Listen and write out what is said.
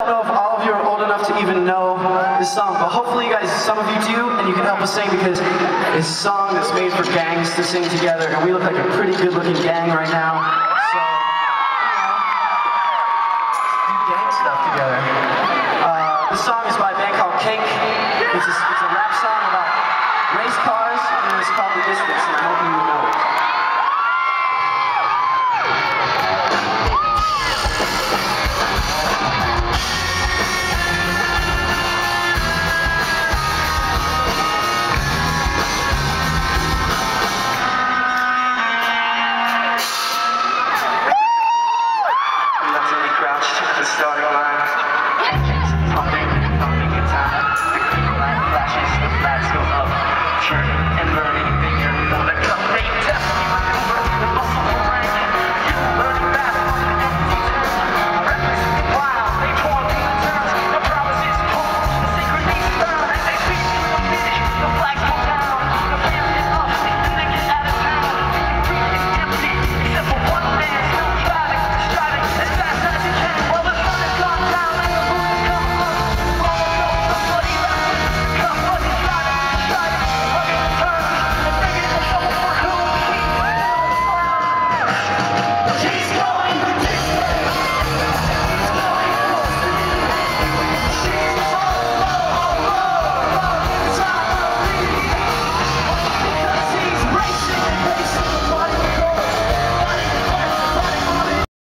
I don't know if all of you are old enough to even know this song, but hopefully you guys, some of you do, and you can help us sing because it's a song that's made for gangs to sing together, and we look like a pretty good looking gang right now. So, you know, do gang stuff together. learning.